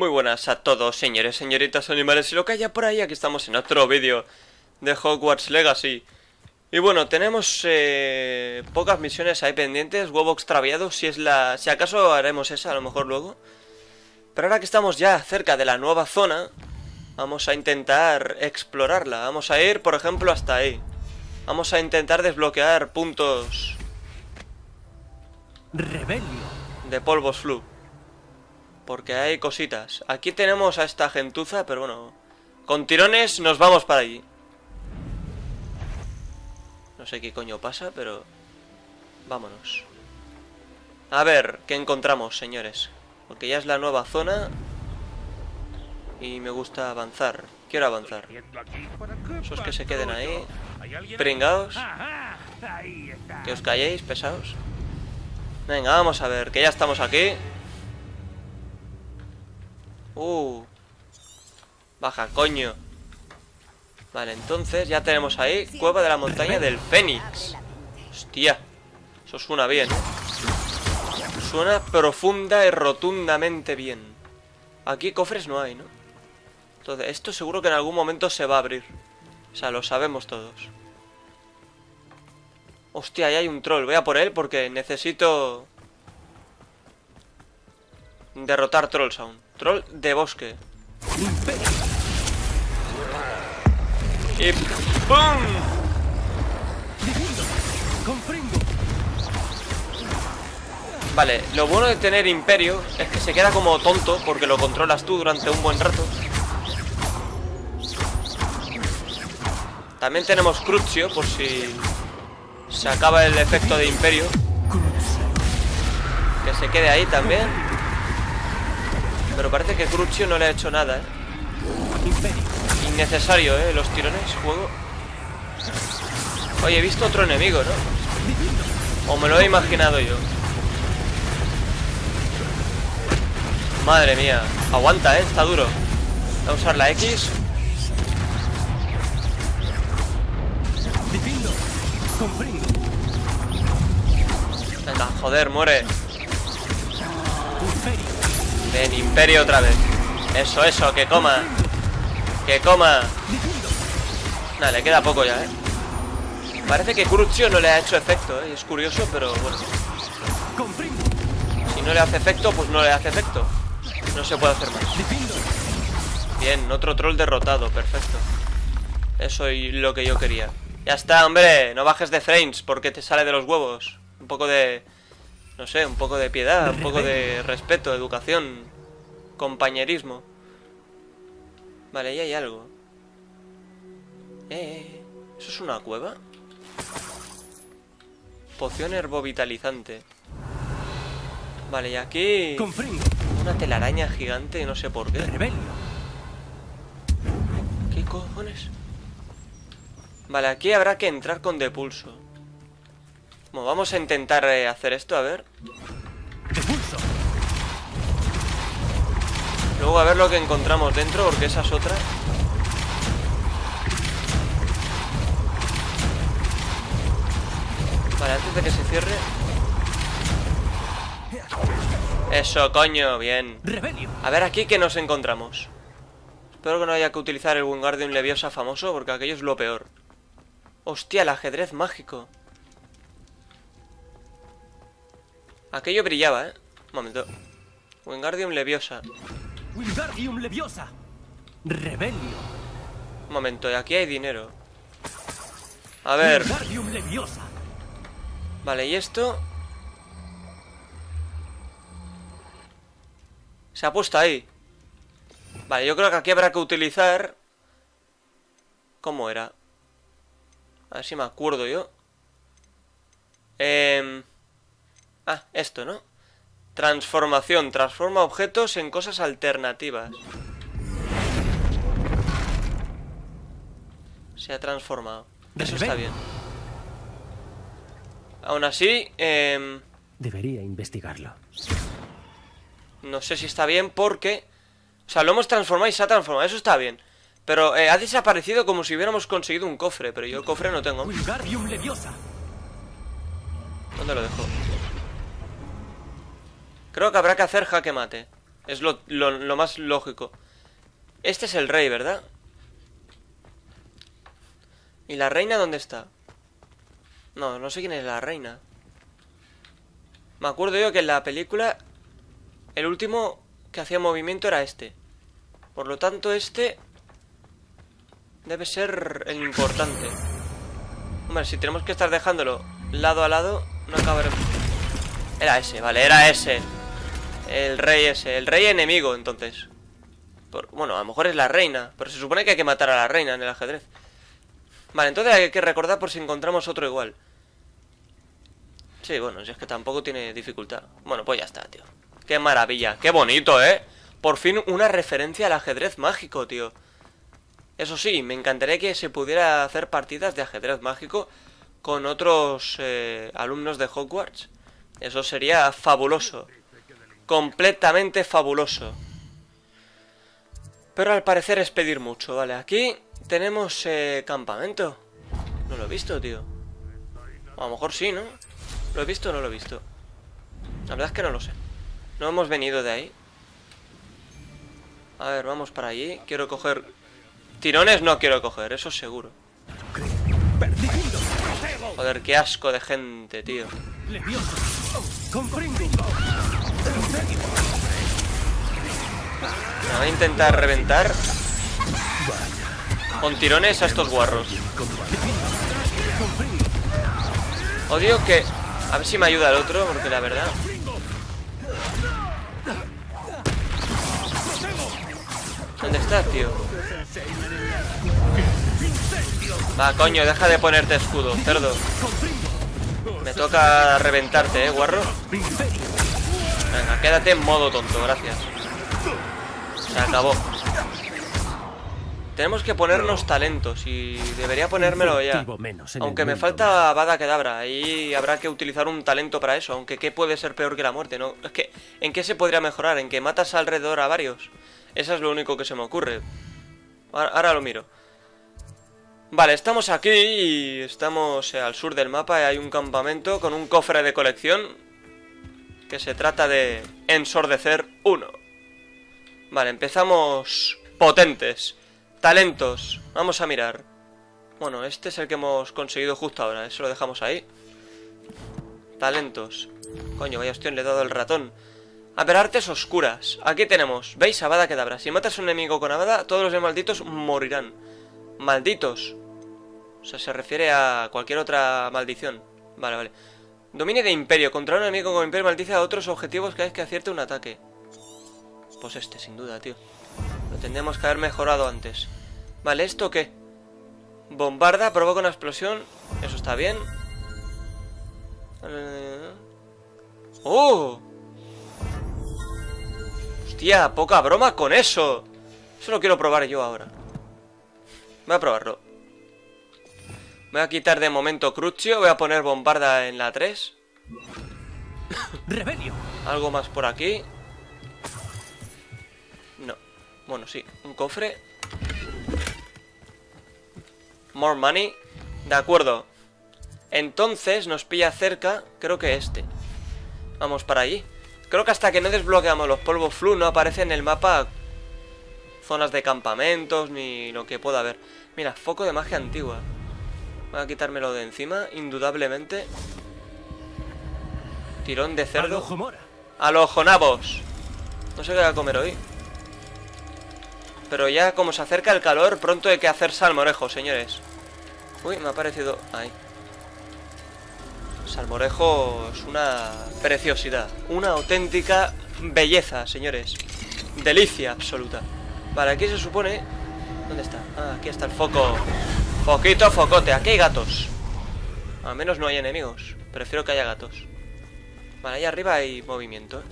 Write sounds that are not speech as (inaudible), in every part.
Muy buenas a todos, señores, señoritas, animales y lo que haya por ahí. Aquí estamos en otro vídeo de Hogwarts Legacy. Y bueno, tenemos eh, pocas misiones ahí pendientes, huevo extraviado, si es la... Si acaso haremos esa, a lo mejor luego. Pero ahora que estamos ya cerca de la nueva zona, vamos a intentar explorarla. Vamos a ir, por ejemplo, hasta ahí. Vamos a intentar desbloquear puntos... Rebelio. De polvos flu. Porque hay cositas. Aquí tenemos a esta gentuza, pero bueno... Con tirones nos vamos para allí. No sé qué coño pasa, pero... Vámonos. A ver, ¿qué encontramos, señores? Porque ya es la nueva zona... Y me gusta avanzar. Quiero avanzar. Esos que se queden ahí... Pringaos. Que os calléis, pesados. Venga, vamos a ver, que ya estamos aquí. Uh. Baja, coño. Vale, entonces ya tenemos ahí Cueva de la Montaña del Fénix. Hostia. Eso suena bien. Suena profunda y rotundamente bien. Aquí cofres no hay, ¿no? Entonces, esto seguro que en algún momento se va a abrir. O sea, lo sabemos todos. Hostia, ahí hay un troll. Voy a por él porque necesito... Derrotar trolls aún. Troll de bosque. Y ¡pum! Vale, lo bueno de tener imperio es que se queda como tonto porque lo controlas tú durante un buen rato. También tenemos Crucio por si se acaba el efecto de imperio. Que se quede ahí también. Pero parece que Crucio no le ha hecho nada, ¿eh? Innecesario, ¿eh? Los tirones, juego. Oye, he visto otro enemigo, ¿no? O me lo he imaginado yo. Madre mía. Aguanta, ¿eh? Está duro. Voy a usar la X. Venga, joder, muere. Ven, Imperio otra vez. Eso, eso, que coma. Que coma. Nada, le queda poco ya, ¿eh? Parece que Crucio no le ha hecho efecto, ¿eh? Es curioso, pero bueno. Si no le hace efecto, pues no le hace efecto. No se puede hacer más. Bien, otro troll derrotado, perfecto. Eso es lo que yo quería. Ya está, hombre, no bajes de frames porque te sale de los huevos. Un poco de... No sé, un poco de piedad, un poco de (laughs) respeto, educación, compañerismo. Vale, ahí hay algo. Eh, ¿eso es una cueva? Poción herbovitalizante. Vale, y aquí... Una telaraña gigante, no sé por qué. ¿Qué cojones? Vale, aquí habrá que entrar con depulso. Bueno, vamos a intentar eh, hacer esto, a ver. Luego a ver lo que encontramos dentro, porque esa es otra. Vale, antes de que se cierre. Eso, coño, bien. A ver aquí qué nos encontramos. Espero que no haya que utilizar el Wingardium Leviosa famoso, porque aquello es lo peor. Hostia, el ajedrez mágico. Aquello brillaba, ¿eh? Un momento. Wingardium Leviosa. Wingardium Leviosa. Rebelio. Un momento, y aquí hay dinero. A ver. Wingardium Leviosa. Vale, ¿y esto? Se ha puesto ahí. Vale, yo creo que aquí habrá que utilizar... ¿Cómo era? A ver si me acuerdo yo. Eh... Ah, esto, ¿no? Transformación. Transforma objetos en cosas alternativas. Se ha transformado. Eso está bien. Aún así, eh... Debería investigarlo. No sé si está bien porque... O sea, lo hemos transformado y se ha transformado. Eso está bien. Pero eh, ha desaparecido como si hubiéramos conseguido un cofre. Pero yo el cofre no tengo. ¿Dónde lo dejo? Creo que habrá que hacer jaque mate. Es lo, más lógico. Este es el rey, ¿verdad? ¿Y la reina dónde está? No, no sé quién es la reina. Me acuerdo yo que en la película el último que hacía movimiento era este. Por lo tanto, este debe ser el importante. Hombre, si tenemos que estar dejándolo lado a lado, no acabaremos. Era ese, vale, era ese. El rey ese, el rey enemigo, entonces. bueno, a lo mejor es la reina, pero se supone que hay que matar a la reina en el ajedrez. Vale, entonces hay que recordar por si encontramos otro igual. Sí, bueno, si es que tampoco tiene dificultad. Bueno, pues ya está, tío. Qué maravilla, qué bonito, ¿eh? Por fin una referencia al ajedrez mágico, tío. Eso sí, me encantaría que se pudiera hacer partidas de ajedrez mágico con otros eh, alumnos de Hogwarts. Eso sería fabuloso. Completamente fabuloso. Pero al parecer es pedir mucho, ¿vale? Aquí tenemos eh, campamento. No lo he visto, tío. a lo mejor sí, ¿no? ¿Lo he visto o no lo he visto? La verdad es que no lo sé. No hemos venido de ahí. A ver, vamos para allí. Quiero coger... Tirones no quiero coger, eso seguro. Joder, qué asco de gente, tío. Me voy a intentar reventar con tirones a estos guarros. Odio que... A ver si me ayuda el otro, porque la verdad... ¿Dónde estás, tío? Va, coño, deja de ponerte escudo, cerdo. Me toca reventarte, ¿eh, guarro? Venga, quédate en modo tonto, gracias. Se acabó. Tenemos que ponernos talentos y debería ponérmelo ya. Aunque me falta Bada Kedabra, ahí habrá que utilizar un talento para eso. Aunque ¿qué puede ser peor que la muerte? no Es que, ¿en qué se podría mejorar? ¿En que matas alrededor a varios? Eso es lo único que se me ocurre. Ahora lo miro. Vale, estamos aquí y estamos al sur del mapa y hay un campamento con un cofre de colección que se trata de ensordecer uno. Vale, empezamos potentes. Talentos. Vamos a mirar. Bueno, este es el que hemos conseguido justo ahora. Eso lo dejamos ahí. Talentos. Coño, vaya hostia, le he dado el ratón. A ver, artes oscuras. Aquí tenemos. ¿Veis? Abada Kedabra. Si matas a un enemigo con Abada, todos los malditos morirán. Malditos. O sea, se refiere a cualquier otra maldición. Vale, vale. Dominio de imperio. Contra un enemigo con imperio maldice a otros objetivos cada vez que acierte un ataque. Pues este, sin duda, tío. Lo tendríamos que haber mejorado antes. Vale, ¿esto qué? Bombarda, provoca una explosión. Eso está bien. Eh, ¡Oh! Hostia, poca broma con eso. Eso lo quiero probar yo ahora. Voy a probarlo. Voy a quitar de momento Crucio. Voy a poner bombarda en la 3. Algo más por aquí. No. Bueno, sí. Un cofre. More money. De acuerdo. Entonces nos pilla cerca, creo que este. Vamos para allí. Creo que hasta que no desbloqueamos los polvos flu no aparece en el mapa zonas de campamentos ni lo que pueda haber. Mira, foco de magia antigua. Voy a quitármelo de encima, indudablemente. Tirón de cerdo. A los jonabos. No sé qué voy a comer hoy. Pero ya como se acerca el calor, pronto hay que hacer salmorejo, señores. Uy, me ha parecido... Ahí. Salmorejo es una preciosidad. Una auténtica belleza, señores. Delicia absoluta. Vale, aquí se supone... ¿Dónde está? Ah, aquí está el foco. Foquito, focote. Aquí hay gatos. Al menos no hay enemigos. Prefiero que haya gatos. Vale, ahí arriba hay movimiento.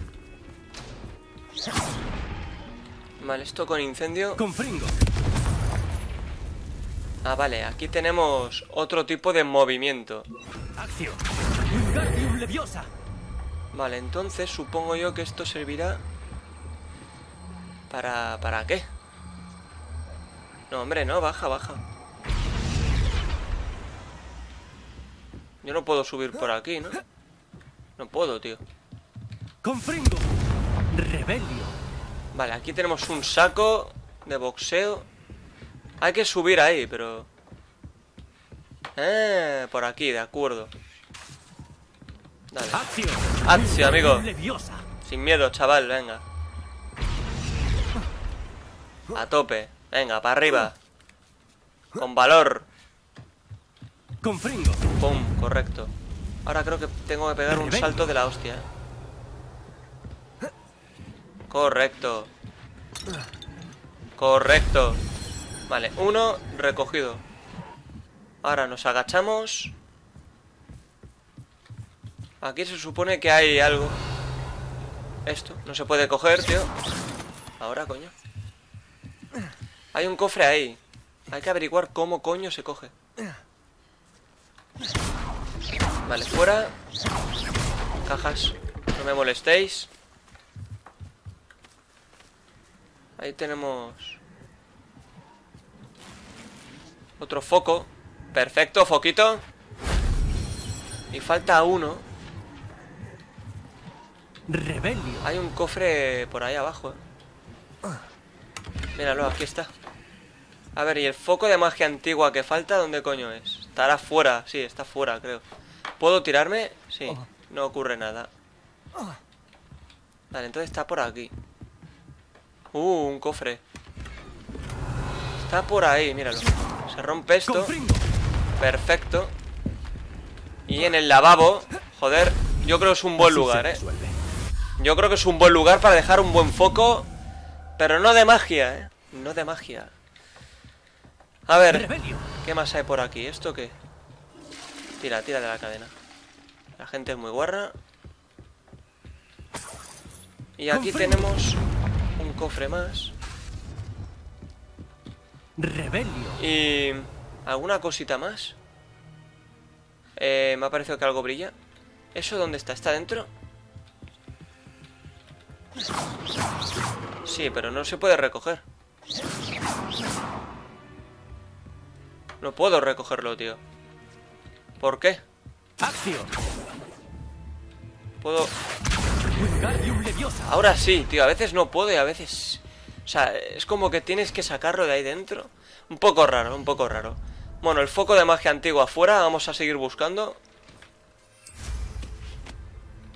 Vale, esto con incendio. Ah, vale, aquí tenemos otro tipo de movimiento. Vale, entonces supongo yo que esto servirá... ¿Para... ¿Para qué? No, hombre, no, baja, baja. Yo no puedo subir por aquí, ¿no? No puedo, tío. Confringo. Rebelio. Vale, aquí tenemos un saco de boxeo. Hay que subir ahí, pero... Eh, por aquí, de acuerdo. Dale. Acción. Amigo. Sin miedo, chaval, venga. A tope. Venga, para arriba. Con valor. Confringo. Pum, correcto. Ahora creo que tengo que pegar un salto de la hostia. Correcto. Correcto. Vale, uno recogido. Ahora nos agachamos. Aquí se supone que hay algo. Esto, no se puede coger, tío. Ahora, coño. Hay un cofre ahí. Hay que averiguar cómo coño se coge. Vale, fuera. Cajas. No me molestéis. Ahí tenemos... Otro foco. Perfecto, foquito. Y falta uno. Rebelio. Hay un cofre por ahí abajo. eh. Míralo, aquí está. A ver, ¿y el foco de magia antigua que falta dónde coño es? Estará fuera, sí, está fuera, creo. ¿Puedo tirarme? Sí, no ocurre nada. Vale, entonces está por aquí. Uh, un cofre. Está por ahí, míralo. Se rompe esto. Perfecto. Y en el lavabo, joder, yo creo que es un buen lugar, eh. Yo creo que es un buen lugar para dejar un buen foco, pero no de magia, ¿eh? No de magia. A ver. ¿qué más hay por aquí? ¿Esto qué? Tira, tira de la cadena. La gente es muy guarra. Y aquí tenemos un cofre más. Rebelio. Y... ¿Alguna cosita más? Eh, me ha parecido que algo brilla. ¿Eso dónde está? ¿Está dentro? Sí, pero no se puede recoger. No puedo recogerlo, tío. ¿Por qué? Acción. Puedo... Ahora sí, tío. A veces no puedo y a veces... O sea, es como que tienes que sacarlo de ahí dentro. Un poco raro, un poco raro. Bueno, el foco de magia antigua afuera. Vamos a seguir buscando.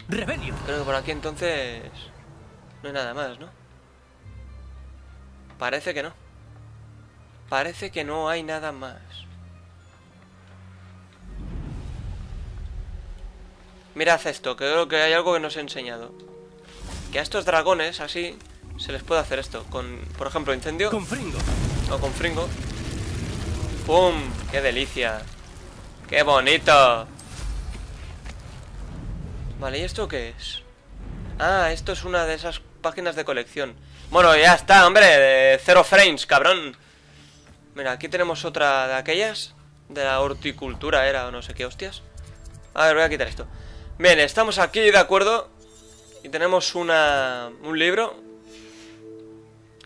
Rebelio. Creo que por aquí entonces... No hay nada más, ¿no? Parece que no. Parece que no hay nada más. Mirad esto, que creo que hay algo que no os he enseñado. Que a estos dragones, así, se les puede hacer esto. Con, por ejemplo, incendio Confringo. o con fringo. ¡Pum! ¡Qué delicia! ¡Qué bonito! Vale, ¿y esto qué es? Ah, esto es una de esas páginas de colección. Bueno, ya está, hombre, de cero frames, cabrón. Mira, aquí tenemos otra de aquellas. De la horticultura era o no sé qué hostias. A ver, voy a quitar esto. Bien, estamos aquí, de acuerdo. Y tenemos una, un libro.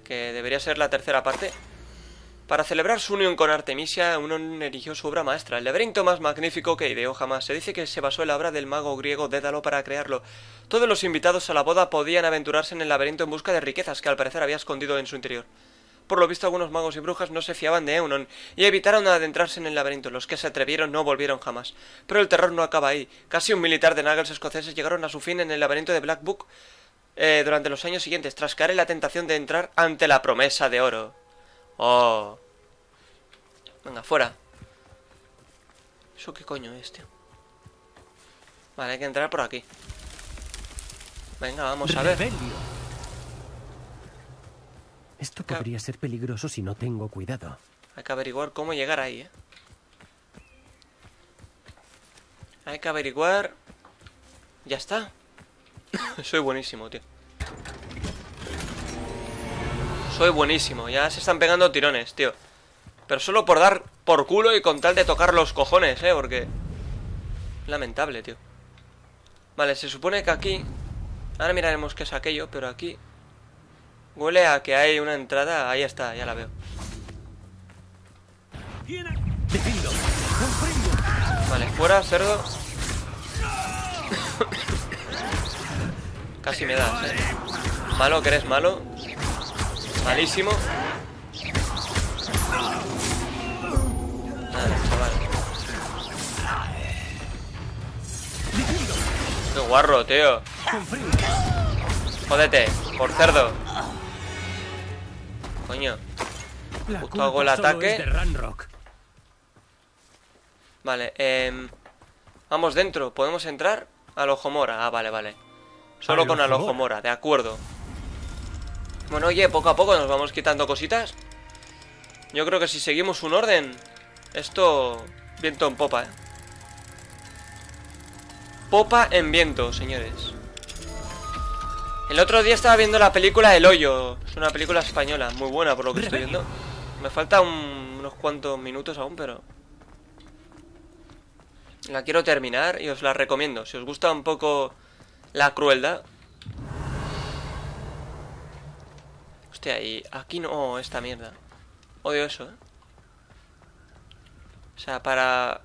Que debería ser la tercera parte. Para celebrar su unión con Artemisia, uno erigió su obra maestra, el laberinto más magnífico que ideó jamás. Se dice que se basó en la obra del mago griego Dédalo para crearlo. Todos los invitados a la boda podían aventurarse en el laberinto en busca de riquezas que al parecer había escondido en su interior. Por lo visto, algunos magos y brujas no se fiaban de Eunon y evitaron adentrarse en el laberinto. Los que se atrevieron no volvieron jamás. Pero el terror no acaba ahí. Casi un militar de Naggles escoceses llegaron a su fin en el laberinto de Black Book eh, durante los años siguientes, tras caer en la tentación de entrar ante la promesa de oro. Oh. Venga, fuera. ¿Eso qué coño es, tío? Vale, hay que entrar por aquí. Venga, vamos a ver. Esto podría ser peligroso si no tengo cuidado. Hay que averiguar cómo llegar ahí, ¿eh? Hay que averiguar... Ya está. (laughs) Soy buenísimo, tío. Soy buenísimo. Ya se están pegando tirones, tío. Pero solo por dar por culo y con tal de tocar los cojones, ¿eh? Porque... Lamentable, tío. Vale, se supone que aquí... Ahora miraremos qué es aquello, pero aquí... Huele a que hay una entrada... Ahí está, ya la veo. Vale, fuera, cerdo. (coughs) Casi me das, eh. Malo, que eres malo. Malísimo. Nada, chaval. Qué guarro, tío. Jódete, por cerdo. Coño. La Justo hago el ataque. Vale, eh, vamos dentro. ¿Podemos entrar? Al Ojomora. Ah, vale, vale. Solo Al con al Ojomora. Ojomora, de acuerdo. Bueno, oye, poco a poco nos vamos quitando cositas. Yo creo que si seguimos un orden, esto viento en popa, ¿eh? Popa en viento, señores. El otro día estaba viendo la película El Hoyo. Es una película española, muy buena por lo que estoy viendo. Me faltan unos cuantos minutos aún, pero... La quiero terminar y os la recomiendo. Si os gusta un poco la crueldad. Hostia, y aquí no... oh, esta mierda. Odio eso, ¿eh? O sea, para...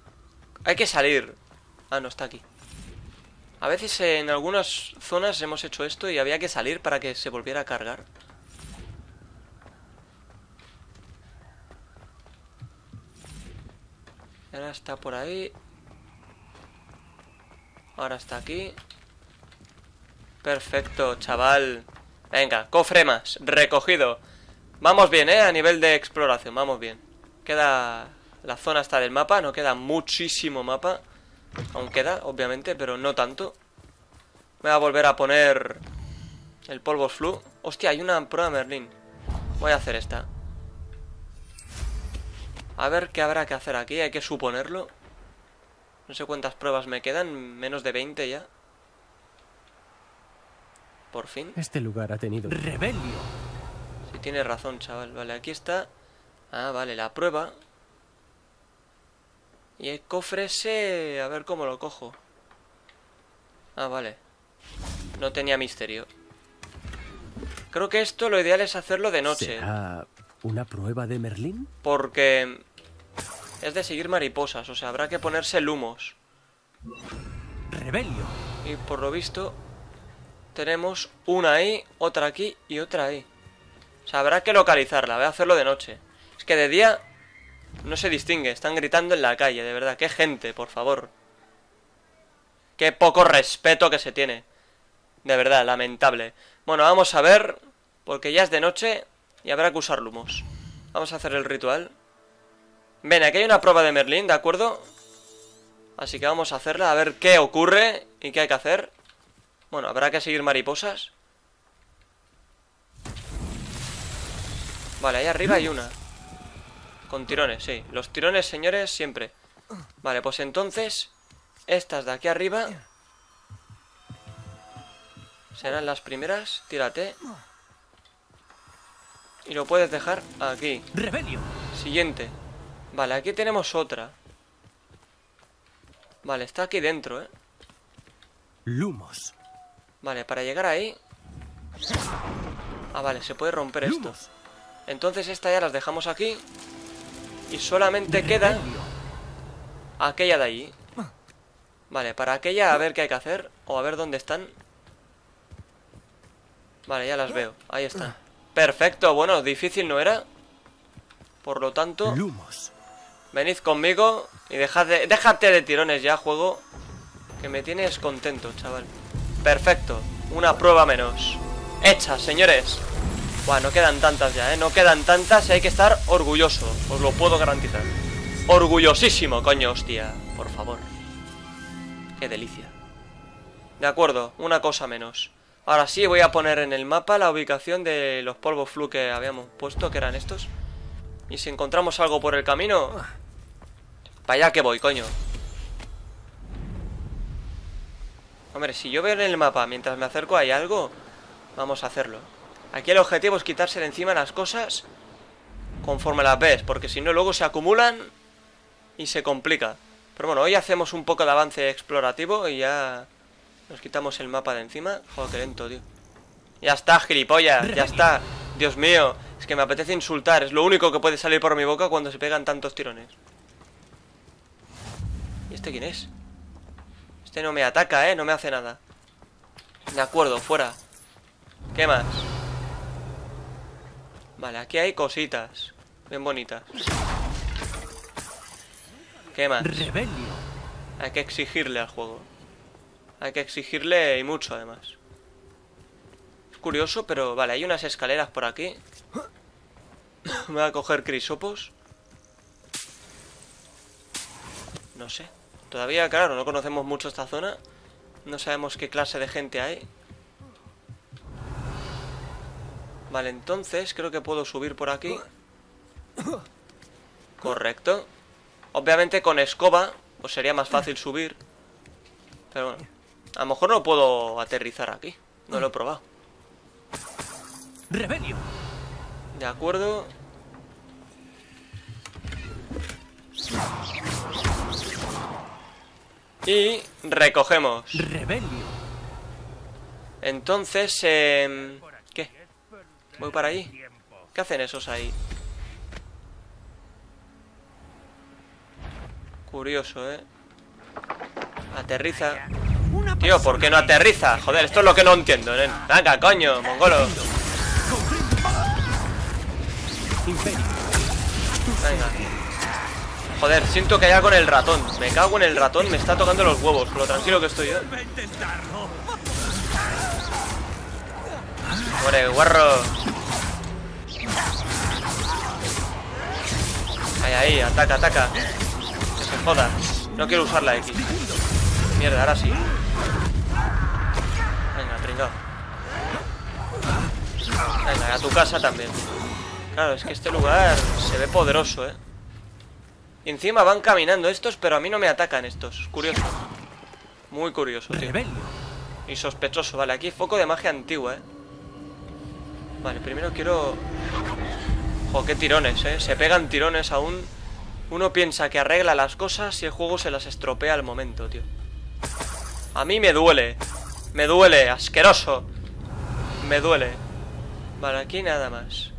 Hay que salir. Ah, no, está aquí. A veces en algunas zonas hemos hecho esto y había que salir para que se volviera a cargar. Ahora está por ahí. Ahora está aquí. Perfecto, chaval. Venga, cofre más. Recogido. Vamos bien, ¿eh? A nivel de exploración, vamos bien. Queda la zona está del mapa. No queda muchísimo mapa. Aún queda, obviamente, pero no tanto. Voy a volver a poner el polvo flu. Hostia, hay una prueba Merlin. Voy a hacer esta. A ver qué habrá que hacer aquí. Hay que suponerlo. No sé cuántas pruebas me quedan. Menos de 20 ya. Por fin. Este lugar ha tenido... Rebelio. Si tienes razón, chaval. Vale, aquí está. Ah, vale, la prueba. Y el cofre ese... A ver cómo lo cojo. Ah, vale. No tenía misterio. Creo que esto lo ideal es hacerlo de noche. ¿Será una prueba de Merlín? Porque... Es de seguir mariposas. O sea, habrá que ponerse lumos. Rebelio. Y por lo visto... Tenemos una ahí, otra aquí y otra ahí. O sea, habrá que localizarla. Voy a hacerlo de noche. Es que de día no se distingue. Están gritando en la calle, de verdad. Qué gente, por favor. Qué poco respeto que se tiene. De verdad, lamentable. Bueno, vamos a ver. Porque ya es de noche y habrá que usar lumos. Vamos a hacer el ritual. Ven, aquí hay una prueba de Merlín, ¿de acuerdo? Así que vamos a hacerla, a ver qué ocurre y qué hay que hacer. Bueno, habrá que seguir mariposas. Vale, ahí arriba hay una. Con tirones, sí. Los tirones, señores, siempre. Vale, pues entonces, estas de aquí arriba serán las primeras. Tírate. Y lo puedes dejar aquí. Rebelio. Siguiente. Vale, aquí tenemos otra. Vale, está aquí dentro, ¿eh? Lumos. Vale, para llegar ahí... Ah, vale, se puede romper esto. Lumos. Entonces esta ya las dejamos aquí. Y solamente queda aquella de ahí. Vale, para aquella a ver qué hay que hacer. O a ver dónde están. Vale, ya las veo. Ahí están. Perfecto, bueno, difícil no era. Por lo tanto, venid conmigo y dejad de, déjate de tirones ya, juego. Que me tienes contento, chaval. Perfecto, una prueba menos. Hecha, señores. Buah, no quedan tantas ya, ¿eh? No quedan tantas y hay que estar orgulloso. Os lo puedo garantizar. Orgullosísimo, coño, hostia. Por favor. Qué delicia. De acuerdo, una cosa menos. Ahora sí voy a poner en el mapa la ubicación de los polvos flu que habíamos puesto, que eran estos. Y si encontramos algo por el camino... Para allá que voy, coño. Hombre, si yo veo en el mapa mientras me acerco hay algo, vamos a hacerlo. Aquí el objetivo es quitarse de encima las cosas conforme las ves, porque si no luego se acumulan y se complica. Pero bueno, hoy hacemos un poco de avance explorativo y ya nos quitamos el mapa de encima. Joder, qué lento, tío. Ya está, gilipollas, ya está. Dios mío, es que me apetece insultar. Es lo único que puede salir por mi boca cuando se pegan tantos tirones. ¿Y este quién es? Este no me ataca, ¿eh? No me hace nada. De acuerdo, fuera. ¿Qué más? Vale, aquí hay cositas. Bien bonitas. ¿Qué más? Rebelio. Hay que exigirle al juego. Hay que exigirle y mucho además. Es curioso, pero vale, hay unas escaleras por aquí. Me (coughs) voy a coger crisopos. No sé. Todavía, claro, no conocemos mucho esta zona. No sabemos qué clase de gente hay. Vale, entonces creo que puedo subir por aquí. Correcto. Obviamente con escoba, pues sería más fácil subir. Pero bueno. A lo mejor no puedo aterrizar aquí. No lo he probado. Rebelio. De acuerdo. Y recogemos. Rebelio. Entonces, eh. Voy para ahí. ¿Qué hacen esos ahí? Curioso, ¿eh? Aterriza. Tío, ¿por qué no aterriza? Joder, esto es lo que no entiendo, ¿eh? Venga, coño, mongolo. Venga. Joder, siento que hay algo en el ratón. Me cago en el ratón, me está tocando los huevos, lo tranquilo que estoy yo. Muere, guarro. Ahí, ataca, ataca. Que se joda. No quiero usar la X. Mierda, ahora sí. Venga, pringao. Venga, a tu casa también. Claro, es que este lugar se ve poderoso, ¿eh? Y encima van caminando estos, pero a mí no me atacan estos. Es curioso. Muy curioso, tío. Y sospechoso. Vale, aquí foco de magia antigua, ¿eh? Vale, primero quiero... Jo, qué tirones, ¿eh? Se pegan tirones aún. Uno piensa que arregla las cosas y el juego se las estropea al momento, tío. A mí me duele. Me duele, asqueroso. Me duele. Vale, aquí nada más.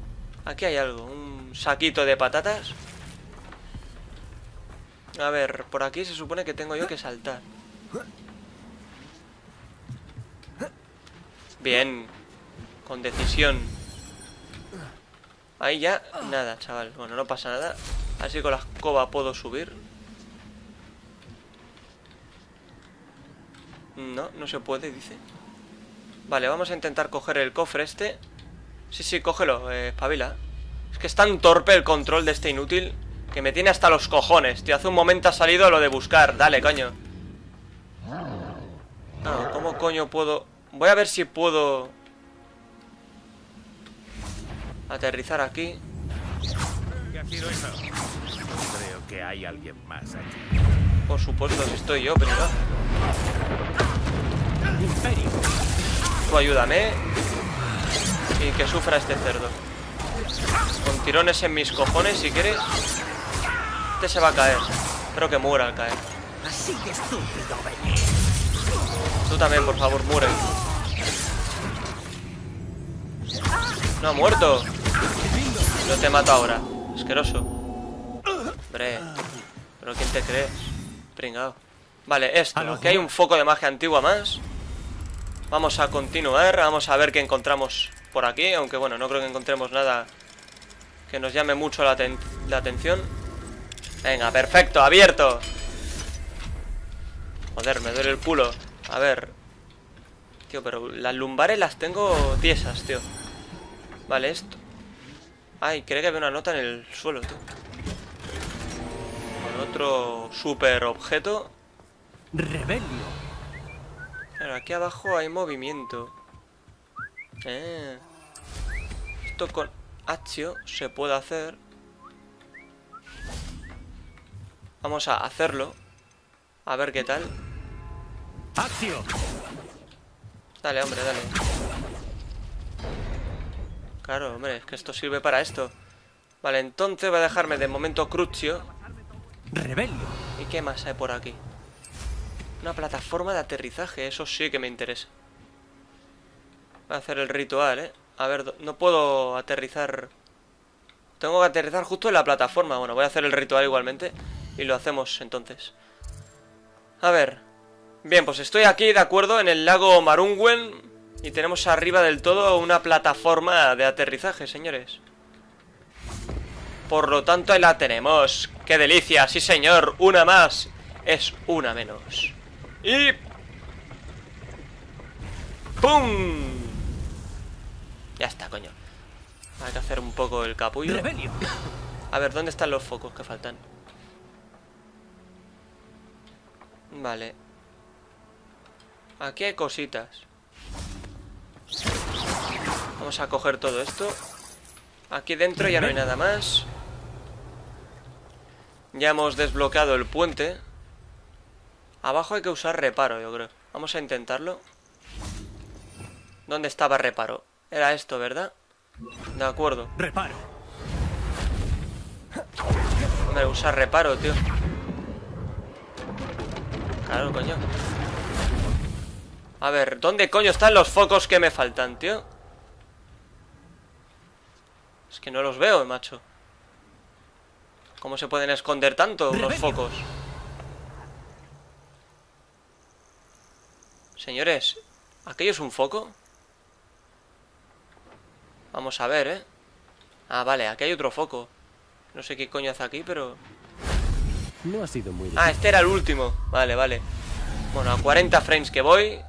Aquí hay algo. Un saquito de patatas. A ver, por aquí se supone que tengo yo que saltar. Bien. Con decisión. Ahí ya, nada, chaval. Bueno, no pasa nada. Así con la escoba puedo subir. No, no se puede, dice. Vale, vamos a intentar coger el cofre este. Sí, sí, cógelo, eh, espabila. Es que es tan torpe el control de este inútil que me tiene hasta los cojones, tío. Hace un momento ha salido lo de buscar. Dale, coño. No, ¿cómo coño puedo...? Voy a ver si puedo... Aterrizar aquí. ¿Qué ha sido eso? Creo que hay alguien más aquí. Por supuesto, si estoy yo, pero. Tú ayúdame. Y que sufra este cerdo. Con tirones en mis cojones, si quieres. Este se va a caer. Espero que muera al caer. Así que estúpido. Tú también, por favor, muere. No ha muerto. No te mato ahora. Asqueroso. Hombre. ¿Pero quién te crees? Pringao. Vale, esto. Aquí hay un foco de magia antigua más. Vamos a continuar. Vamos a ver qué encontramos por aquí. Aunque bueno, no creo que encontremos nada que nos llame mucho la, aten- la atención. Venga, perfecto, abierto. Joder, me duele el culo. A ver. Tío, pero las lumbares las tengo tiesas, tío. Vale, esto. Ay, creo que había una nota en el suelo, tío. Con otro super objeto. Rebelio. Claro, aquí abajo hay movimiento. Eh. Esto con Accio se puede hacer. Vamos a hacerlo. A ver qué tal. Accio. Dale, hombre, dale. Claro, hombre, es que esto sirve para esto. Vale, entonces voy a dejarme de momento Crucio. Rebelio. ¿Y qué más hay por aquí? Una plataforma de aterrizaje, eso sí que me interesa. Voy a hacer el ritual, ¿eh? A ver, no puedo aterrizar... Tengo que aterrizar justo en la plataforma. Bueno, voy a hacer el ritual igualmente. Y lo hacemos entonces. A ver. Bien, pues estoy aquí, de acuerdo, en el lago Marungwen. Y tenemos arriba del todo una plataforma de aterrizaje, señores. Por lo tanto, ahí la tenemos. ¡Qué delicia! Sí, señor. Una más es una menos. Y... ¡Pum! Ya está, coño. Hay que hacer un poco el capullo. A ver, ¿dónde están los focos que faltan? Vale. Aquí hay cositas. Vamos a coger todo esto. Aquí dentro ya no hay nada más. Ya hemos desbloqueado el puente. Abajo hay que usar reparo, yo creo. Vamos a intentarlo. ¿Dónde estaba reparo? Era esto, ¿verdad? De acuerdo. Reparo. Hombre, usa reparo, tío. Claro, coño. A ver, ¿dónde coño están los focos que me faltan, tío? Es que no los veo, macho. ¿Cómo se pueden esconder tanto los focos? Señores, ¿aquello es un foco? Vamos a ver, ¿eh? Ah, vale, aquí hay otro foco. No sé qué coño hace aquí, pero... No ha sido muy Ah, este era el último. Vale, vale. Bueno, a 40 frames que voy.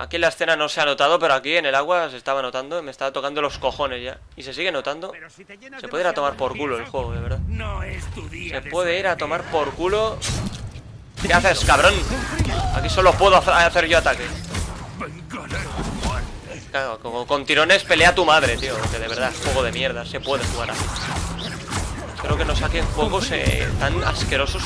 Aquí en la escena no se ha notado, pero aquí en el agua se estaba notando. Me estaba tocando los cojones ya. Y se sigue notando. Si Se puede ir a tomar por culo el juego, de verdad. No es tu día Se de puede ir a tomar por culo. ¿Qué haces, cabrón? Aquí solo puedo hacer- yo ataque. Claro, con, con tirones pelea tu madre, tío. Que de verdad, juego de mierda. Se puede jugar así. Espero que no saquen juegos eh, tan asquerosos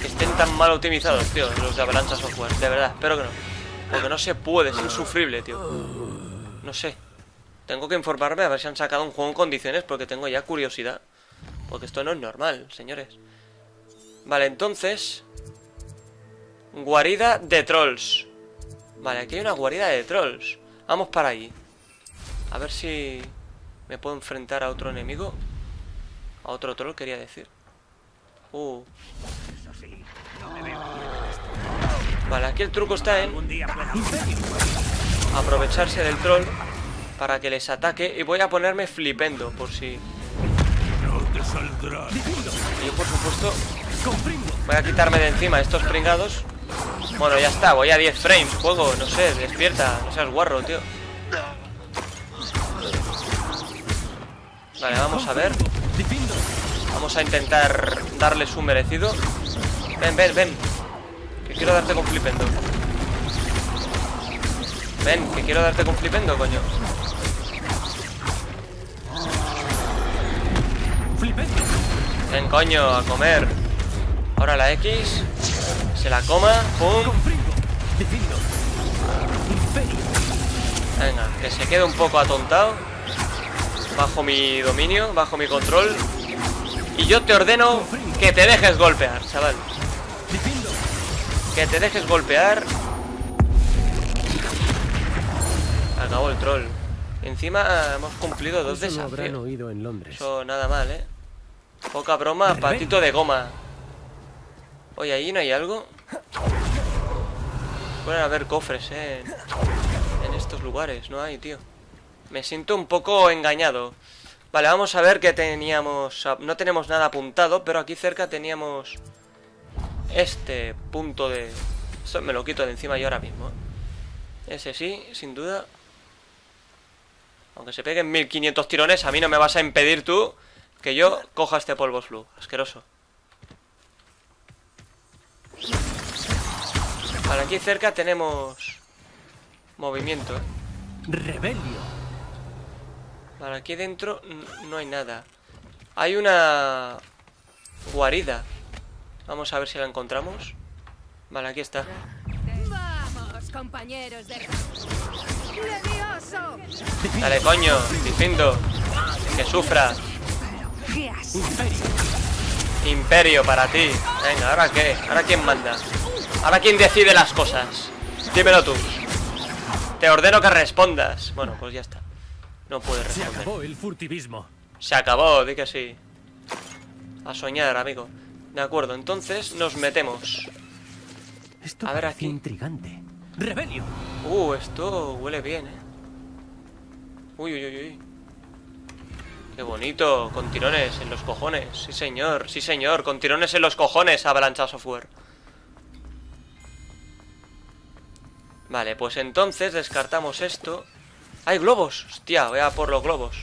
que estén tan mal optimizados, tío, los de Avalancha Software. De verdad, espero que no. Porque no se puede, es insufrible, tío. No sé. Tengo que informarme a ver si han sacado un juego en condiciones porque tengo ya curiosidad. Porque esto no es normal, señores. Vale, entonces... Guarida de trolls. Vale, aquí hay una guarida de trolls. Vamos para allí. A ver si me puedo enfrentar a otro enemigo. A otro troll, quería decir. Uh. No me veo. Vale, aquí el truco está en Un aprovecharse del troll para que les ataque. Y voy a ponerme flipendo, por si... Y yo, por supuesto, voy a quitarme de encima estos pringados. Bueno, ya está, voy a 10 frames, juego, no sé, despierta, no seas guarro, tío. Vale, vamos a ver. Vamos a intentar darle su merecido. Ven, ven, ven. Quiero darte con flipendo. Ven, que quiero darte con flipendo, coño. Flipendo. Ven, coño, a comer. Ahora la X. Se la coma. Pum. Venga, que se quede un poco atontado. Bajo mi dominio, bajo mi control. Y yo te ordeno que te dejes golpear, chaval. Que te dejes golpear. Acabó el troll. Encima hemos cumplido dos lo habrán oído en Londres. Eso nada mal, ¿eh? Poca broma, patito de goma. Oye, ¿ahí no hay algo? Pueden haber cofres, ¿eh? En estos lugares, no hay, tío. Me siento un poco engañado. Vale, vamos a ver qué teníamos... No tenemos nada apuntado, pero aquí cerca teníamos... Este punto de... Esto me lo quito de encima yo ahora mismo. ¿eh? Ese sí, sin duda. Aunque se peguen 1500 tirones, a mí no me vas a impedir tú que yo coja este polvo flu. Asqueroso. Vale, aquí cerca tenemos movimiento. ¿eh? Rebelio. Vale, aquí dentro no hay nada. Hay una guarida. Vamos a ver si la encontramos. Vale, aquí está. Vamos, compañeros de ¡Levioso! Dale, coño, Difindo. Que sufra. Imperio. Para ti. Venga, ¿ahora qué? ¿Ahora quién manda? ¿Ahora quién decide las cosas? Dímelo tú. Te ordeno que respondas. Bueno, pues ya está. No puedes Se responder. acabó el furtivismo. Se acabó, di que sí. A soñar, amigo. De acuerdo, entonces nos metemos. Esto A ver, aquí. intrigante. Rebelio. Uh, esto huele bien, eh. Uy, uy, uy, uy. Qué bonito, con tirones en los cojones. Sí, señor, sí, señor, con tirones en los cojones, Avalancha Software. Vale, pues entonces descartamos esto. ¡Hay globos! Hostia, voy a por los globos.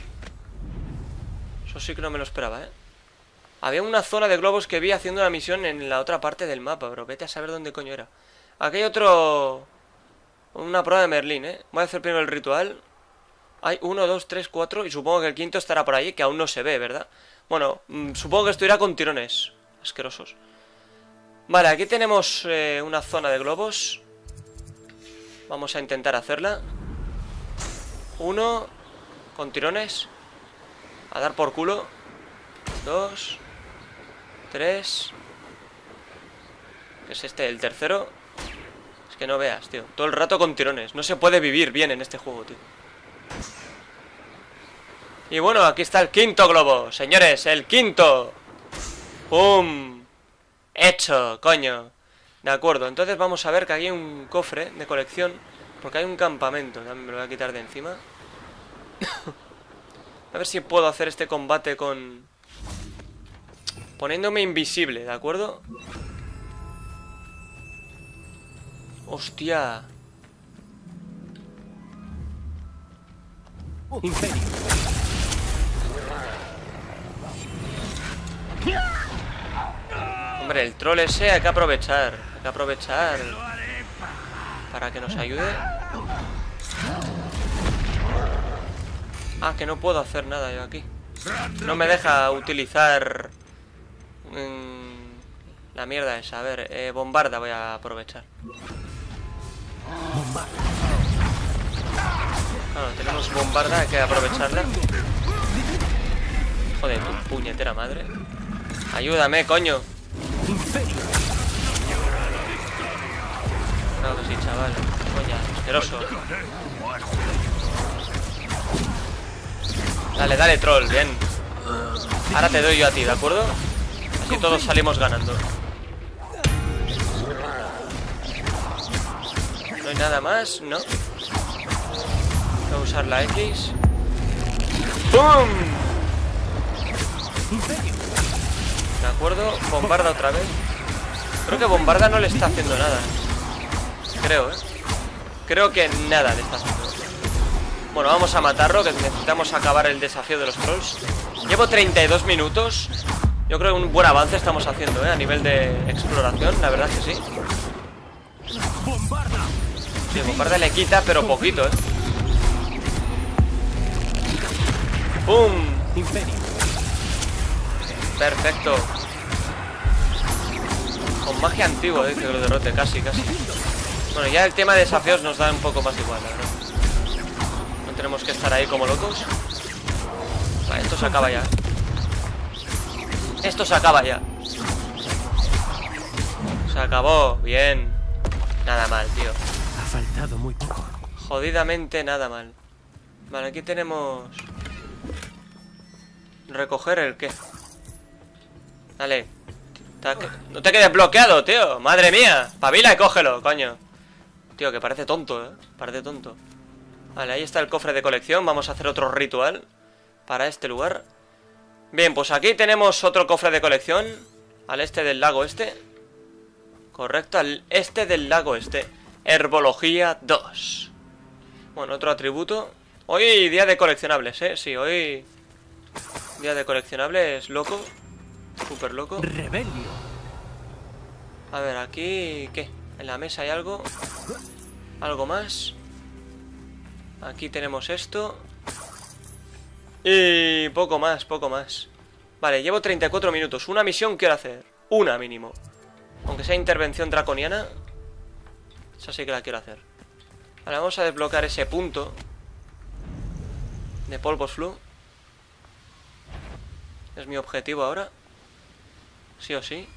Eso sí que no me lo esperaba, ¿eh? Había una zona de globos que vi haciendo una misión en la otra parte del mapa, bro. Vete a saber dónde coño era. Aquí hay otro... Una prueba de Merlín, ¿eh? Voy a hacer primero el ritual. Hay uno, dos, tres, cuatro y supongo que el quinto estará por ahí, que aún no se ve, ¿verdad? Bueno, mm, supongo que esto irá con tirones. Asquerosos. Vale, aquí tenemos eh, una zona de globos. Vamos a intentar hacerla. Uno, con tirones. A dar por culo. Dos. Tres. ¿Qué es este? ¿El tercero? Es que no veas, tío. Todo el rato con tirones. No se puede vivir bien en este juego, tío. Y bueno, aquí está el quinto globo. Señores, el quinto. ¡Pum! Hecho, coño. De acuerdo, entonces vamos a ver que aquí hay un cofre de colección. Porque hay un campamento. Me lo voy a quitar de encima. (coughs) a ver si puedo hacer este combate con... Poniéndome invisible, ¿de acuerdo? Hostia. Hombre, el troll ese hay que aprovechar. Hay que aprovechar. Para que nos ayude. Ah, que no puedo hacer nada yo aquí. No me deja utilizar... mm, la mierda esa. A ver, eh, bombarda voy a aprovechar. Claro, tenemos bombarda, hay que aprovecharla. Joder, tu puñetera madre. Ayúdame, coño. Claro que sí, chaval. Coña, asqueroso. Dale, dale, troll, bien. Ahora te doy yo a ti, ¿de acuerdo? Así todos salimos ganando. No hay nada más, ¿no? Voy a usar la X. Imperio. ¿De acuerdo? Bombarda otra vez. Creo que Bombarda no le está haciendo nada. Creo, ¿eh? Creo que nada le está haciendo. Bueno, vamos a matarlo, que necesitamos acabar el desafío de los trolls. Llevo 32 minutos. Yo creo que un buen avance estamos haciendo, ¿eh? A nivel de exploración, la verdad que sí. Sí, Bombarda le quita, pero poquito, ¿eh? ¡Pum! Perfecto. Con magia antigua, dice que lo derrote, casi, casi. Bueno, ya el tema de desafíos nos da un poco más igual, la verdad. No tenemos que estar ahí como locos. Vale, esto se acaba ya. Esto se acaba ya. Se acabó, bien. Nada mal, tío. Ha faltado muy poco. Jodidamente nada mal. Vale, aquí tenemos... Recoger el qué. Dale. No te quedes bloqueado, tío. Madre mía. Pavila y cógelo, coño. Tío, que parece tonto, eh. Parece tonto. Vale, ahí está el cofre de colección. Vamos a hacer otro ritual para este lugar. Bien, pues aquí tenemos otro cofre de colección. Al este del lago este. Correcto, al este del lago este. Herbología 2. Bueno, otro atributo. Hoy día de coleccionables, ¿eh? Sí, hoy... Día de coleccionables, loco. Súper loco. Rebelio. A ver, aquí... ¿Qué? En la mesa hay algo. ¿Algo más? Aquí tenemos esto. Y poco más, poco más. Vale, llevo 34 minutos. Una misión quiero hacer. Una mínimo. Aunque sea intervención draconiana. Esa sí que la quiero hacer. Vale, vamos a desbloquear ese punto. De polvos flu. Es mi objetivo ahora. Sí o sí.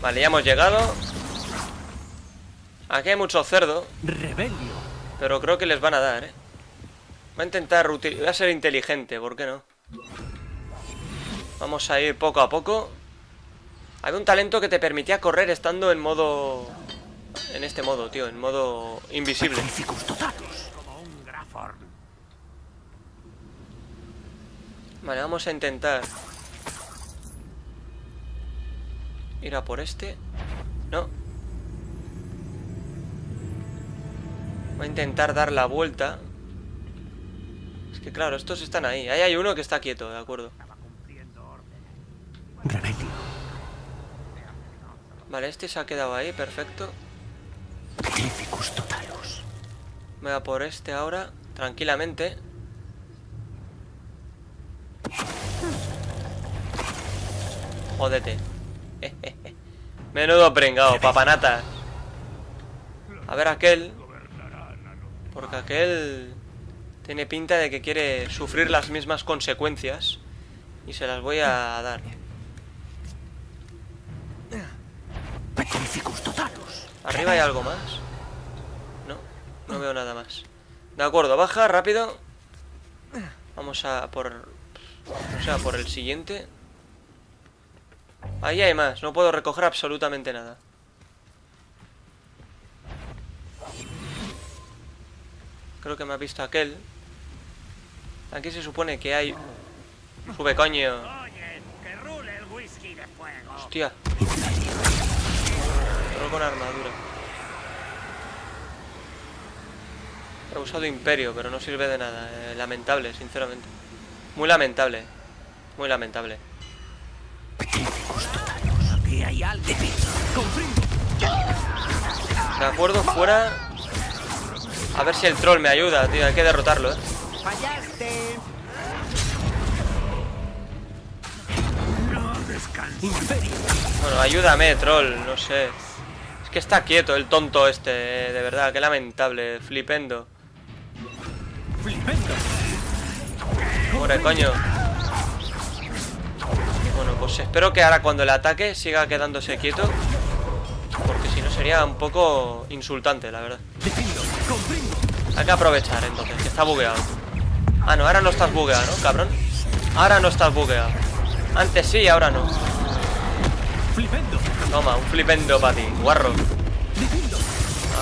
Vale, ya hemos llegado. Aquí hay mucho cerdo, Rebelio. pero creo que les van a dar, ¿eh? Voy a intentar... Voy a ser inteligente, ¿por qué no? Vamos a ir poco a poco. Había un talento que te permitía correr estando en modo... En este modo, tío, en modo invisible. Vale, vamos a intentar ir a por este. No. Voy a intentar dar la vuelta. Es que claro, estos están ahí. Ahí hay uno que está quieto, de acuerdo. Rebelio. Vale, este se ha quedado ahí, perfecto. Totalus. Me voy a por este ahora, tranquilamente. Jódete. (laughs) Menudo pringao, papanata. A ver aquel. Porque aquel tiene pinta de que quiere sufrir las mismas consecuencias. Y se las voy a dar. Totalus. ¿Arriba hay algo más? No, no veo nada más. De acuerdo, baja, rápido. Vamos a por... O sea, por el siguiente. Ahí hay más, no puedo recoger absolutamente nada. Creo que me ha visto aquel. Aquí se supone que hay... Sube, coño. Hostia. Solo con armadura. He usado imperio, pero no sirve de nada. Eh, lamentable, sinceramente. Muy lamentable. Muy lamentable. De acuerdo, fuera. A ver si el troll me ayuda, tío. Hay que derrotarlo, eh. Fallaste. Bueno, ayúdame, troll. No sé. Es que está quieto el tonto este, eh, de verdad. Qué lamentable. Flipendo. Flipendo. Muere, coño. Bueno, pues espero que ahora cuando el ataque siga quedándose quieto. Porque si no sería un poco insultante, la verdad. Hay que aprovechar entonces, que está bugueado. Ah, no, ahora no estás bugueado, ¿no, cabrón? Ahora no estás bugueado. Antes sí, ahora no. Flipendo. Toma, un flipendo para ti, guarro.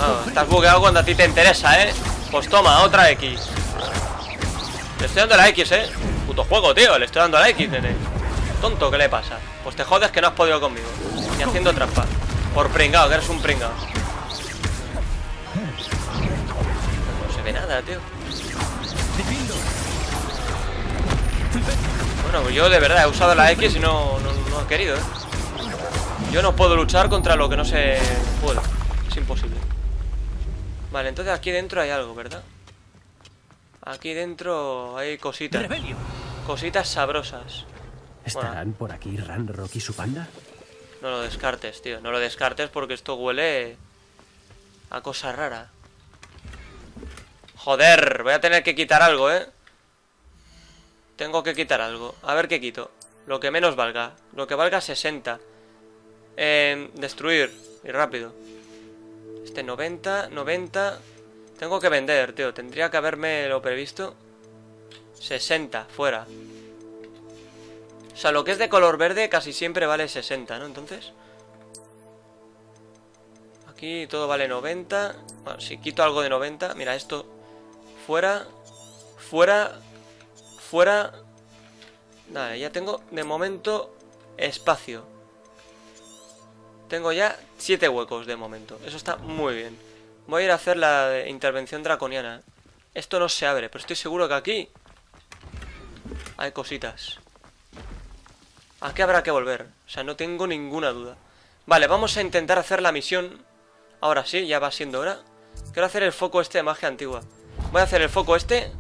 Ah, estás bugueado cuando a ti te interesa, ¿eh? Pues toma, otra X. Le estoy dando la X, ¿eh? Puto juego, tío, le estoy dando la X, nene. Tonto, ¿qué le pasa? Pues te jodes que no has podido conmigo. Ni haciendo trampa. Por pringao, que eres un pringao. No se ve nada, tío. Bueno, pues yo de verdad he usado la X y no, no, no he querido, ¿eh? Yo no puedo luchar contra lo que no se puede. Es imposible. Vale, entonces aquí dentro hay algo, ¿verdad? Aquí dentro hay cositas. Rebelio. Cositas sabrosas. ¿Estarán por aquí Ranrock y su panda? No lo descartes, tío. No lo descartes porque esto huele a cosa rara. Joder, voy a tener que quitar algo, ¿eh? Tengo que quitar algo. A ver qué quito. Lo que menos valga. Lo que valga 60. Eh, destruir. Y rápido. Este 90, 90. Tengo que vender, tío. Tendría que haberme lo previsto. 60, fuera. O sea, lo que es de color verde casi siempre vale 60, ¿no? Entonces... Aquí todo vale 90. Bueno, si quito algo de 90... Mira, esto... Fuera... Fuera... Fuera... Nada, ya tengo de momento espacio. Tengo ya 7 huecos de momento. Eso está muy bien. Voy a ir a hacer la intervención draconiana. Esto no se abre, pero estoy seguro que aquí... Hay cositas. Aquí habrá que volver. O sea, no tengo ninguna duda. Vale, vamos a intentar hacer la misión. Ahora sí, ya va siendo hora. Quiero hacer el foco este de magia antigua. Voy a hacer el foco este.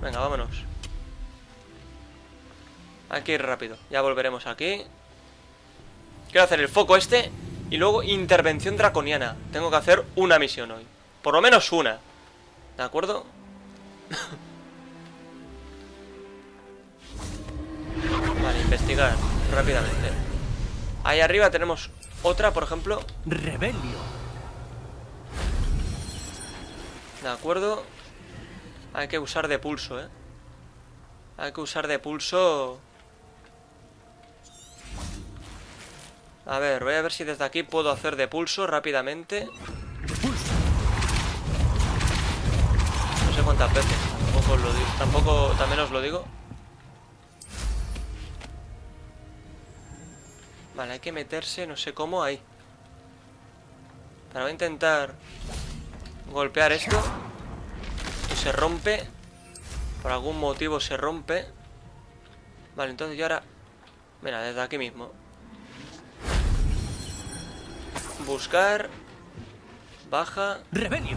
Venga, vámonos. Hay que ir rápido. Ya volveremos aquí. Quiero hacer el foco este. Y luego intervención draconiana. Tengo que hacer una misión hoy. Por lo menos una. ¿De acuerdo? (coughs) Vale, investigar rápidamente. Ahí arriba tenemos otra, por ejemplo. Rebelio. De acuerdo. Hay que usar de pulso, ¿eh? Hay que usar de pulso... A ver, voy a ver si desde aquí puedo hacer de pulso rápidamente. No sé cuánto cuantas veces. Tampoco os lo digo. Tampoco, también os lo digo. Vale, hay que meterse, no sé cómo, ahí. Para voy a intentar golpear esto. Y se rompe. Por algún motivo se rompe. Vale, entonces yo ahora... Mira, desde aquí mismo. Buscar. Baja. ¡Rebelio!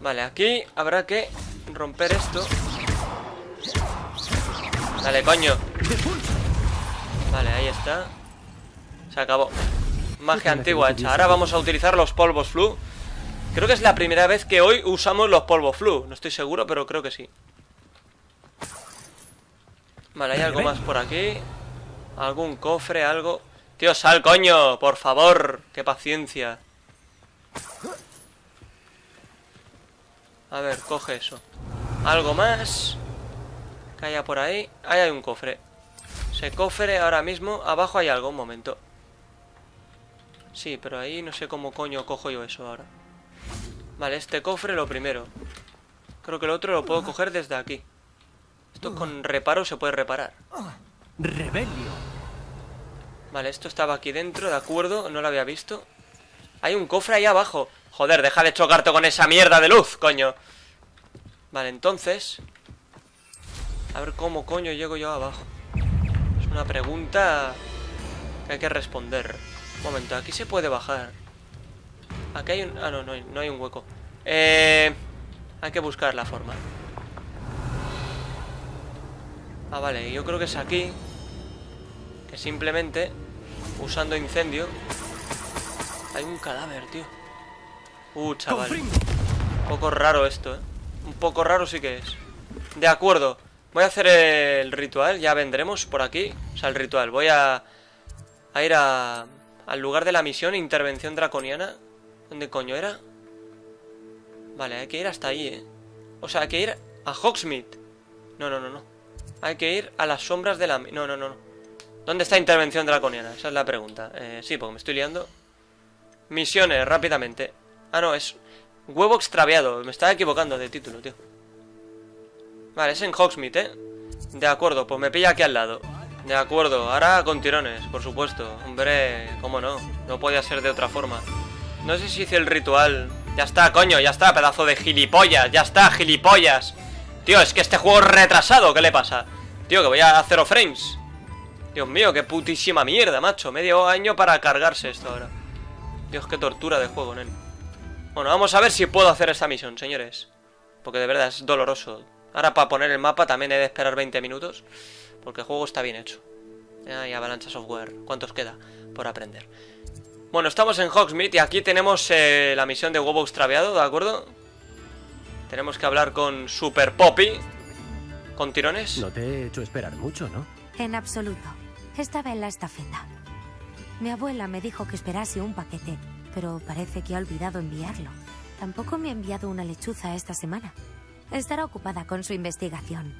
Vale, aquí habrá que romper esto. Dale, coño. Vale, ahí está. Se acabó. Magia antigua hecha. Ahora vamos a utilizar los polvos flu. Creo que es la primera vez que hoy usamos los polvos flu. No estoy seguro, pero creo que sí. Vale, hay algo más por aquí. Algún cofre, algo. Tío, sal, coño, por favor. Qué paciencia. A ver, coge eso. Algo más. Que haya por ahí. Ahí hay un cofre. Ese cofre ahora mismo. Abajo hay algo, un momento. Sí, pero ahí no sé cómo coño cojo yo eso ahora. Vale, este cofre lo primero. Creo que el otro lo puedo coger desde aquí. Esto con reparo se puede reparar. ¡Rebelio! Vale, esto estaba aquí dentro, de acuerdo, no lo había visto. Hay un cofre ahí abajo. Joder, deja de chocarte con esa mierda de luz, coño. Vale, entonces... A ver cómo coño llego yo abajo. Es una pregunta que hay que responder. Un momento, aquí se puede bajar. Aquí hay un... Ah, no, no hay, no hay un hueco. Eh... Hay que buscar la forma. Ah, vale, yo creo que es aquí. Que simplemente, usando incendio... Hay un cadáver, tío. Uh, chaval. Un poco raro esto, ¿eh? Un poco raro sí que es. De acuerdo. Voy a hacer el ritual. Ya vendremos por aquí. O sea, el ritual. Voy a... A ir a... Al lugar de la misión. Intervención draconiana. ¿Dónde coño era? Vale, hay que ir hasta ahí, ¿eh? O sea, hay que ir a Hogsmeade. No, no, no, no. Hay que ir a las sombras de la... No, no, no, no. ¿Dónde está intervención draconiana? Esa es la pregunta. Eh, sí, porque me estoy liando. Misiones, rápidamente. Ah, no, es huevo extraviado. Me estaba equivocando de título, tío. Vale, es en Hogsmeade, ¿eh? De acuerdo, pues me pilla aquí al lado. De acuerdo, ahora con tirones, por supuesto. Hombre, cómo no. No podía ser de otra forma. No sé si hice el ritual. Ya está, coño, ya está, pedazo de gilipollas. Ya está, gilipollas. Tío, es que este juego es retrasado. ¿Qué le pasa? Tío, que voy a cero frames. Dios mío, qué putísima mierda, macho. Medio año para cargarse esto ahora. Dios, qué tortura de juego, nen. Bueno, vamos a ver si puedo hacer esta misión, señores. Porque de verdad es doloroso. Ahora para poner el mapa también he de esperar 20 minutos. Porque el juego está bien hecho. Ay, Avalancha Software. ¿Cuántos queda por aprender? Bueno, estamos en Hogsmeade y aquí tenemos eh, la misión de huevo extraviado, ¿de acuerdo? Tenemos que hablar con Super Poppy. ¿Con tirones? No te he hecho esperar mucho, ¿no? En absoluto. Estaba en la estafeta. Mi abuela me dijo que esperase un paquete, pero parece que ha olvidado enviarlo. Tampoco me ha enviado una lechuza esta semana. Estará ocupada con su investigación.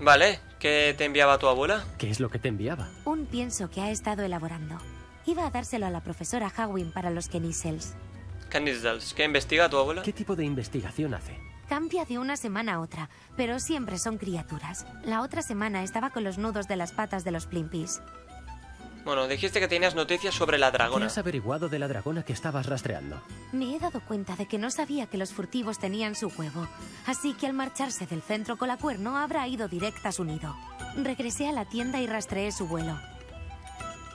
Vale, ¿qué te enviaba tu abuela? ¿Qué es lo que te enviaba? Un pienso que ha estado elaborando. Iba a dárselo a la profesora Hawin para los Kenisels. Canisdals, ¿qué investiga tu abuela? ¿Qué tipo de investigación hace? Cambia de una semana a otra, pero siempre son criaturas. La otra semana estaba con los nudos de las patas de los Plimpis. Bueno, dijiste que tenías noticias sobre la ¿Qué dragona. has averiguado de la dragona que estabas rastreando? Me he dado cuenta de que no sabía que los furtivos tenían su huevo, así que al marcharse del centro colacuerno habrá ido directa a su nido. Regresé a la tienda y rastreé su vuelo.